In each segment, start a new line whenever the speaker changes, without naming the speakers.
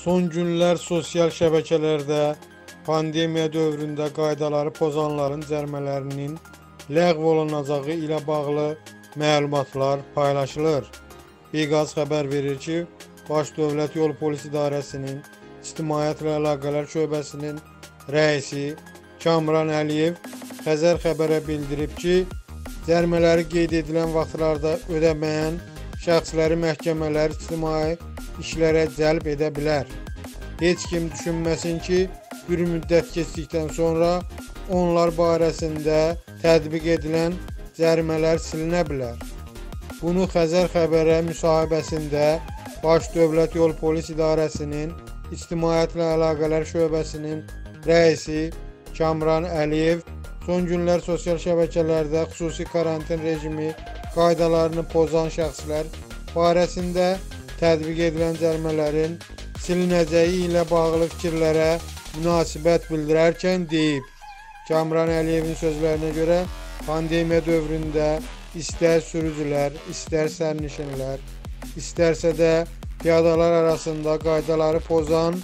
Son günlər sosial şəbəkələrdə pandemiya dövründə qaydaları pozanların cərimələrinin ləğv olunacağı ilə bağlı məlumatlar paylaşılır. Biqaz xəbər verir ki, Baş Dövlət Yol Polis İdarəsinin İctimaiyyətlə Əlaqələr şöbəsinin rəisi Kamran Əliyev Xəzər xəbərə bildirib ki, cərimələri qeyd edilən vaxtlarda ödəməyən şəxsləri məhkəmələr ictimai işlərə cəlb edə bilər. Heç kim düşünməsin ki, bir müddət keçdikdən sonra onlar barəsində tətbiq edilən cərimələr silinə bilər. Bunu Xəzər xəbərə müsahibəsində Baş Dövlət Yol Polis İdarəsinin İctimaiyyətlə Əlaqələr şöbəsinin rəisi Kamran Əliyev son günlər sosial şəbəkələrdə xüsusi karantin rejimi qaydalarını pozan şəxslər barəsində tətbiq edilən cərimələrin silinəcəyi ilə bağlı fikirlərə münasibət bildirərkən deyib. Kamran Əliyevin sözlərinə görə pandemiya dövründə istər sürücülər, istər sərnişinlər, istərsə də piyadalar arasında qaydaları pozan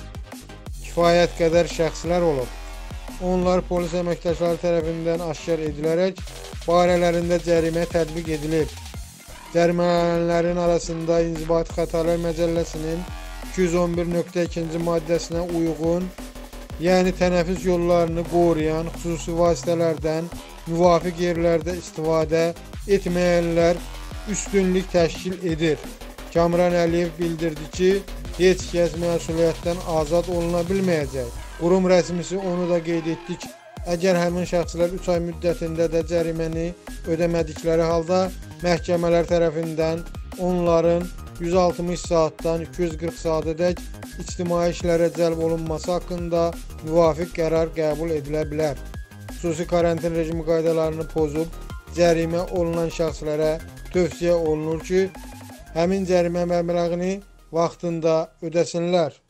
kifayət qədər şəxslər olub. Onlar polis əməkdaşları tərəfindən aşkar edilərək barələrində cərimə tətbiq edilib. Cərimələnənlərin arasında İnzibati Xətalar Məcəlləsinin 211.2-ci maddəsinə uyğun, yəni tənəffüs yollarını qoruyan xüsusi vasitələrdən müvafiq yerlərdə istifadə etməyənlər üstünlük təşkil edir. Kamran Əliyev bildirdi ki, heç kəs məsuliyyətdən azad oluna bilməyəcək. Qurum rəsmisi onu da qeyd etdi ki, əgər həmin şəxslər 3 ay müddətində də cəriməni ödəmədikləri halda məhkəmələr tərəfindən onların 160 saatdan 240 saatədək ictimai işlərə cəlb olunması haqqında müvafiq qərar qəbul edilə bilər. Xüsusi karantin rejimi qaydalarını pozub cərimə olunan şəxslərə tövsiyə olunur ki, həmin cərimə məbləğini vaxtında ödəsinlər.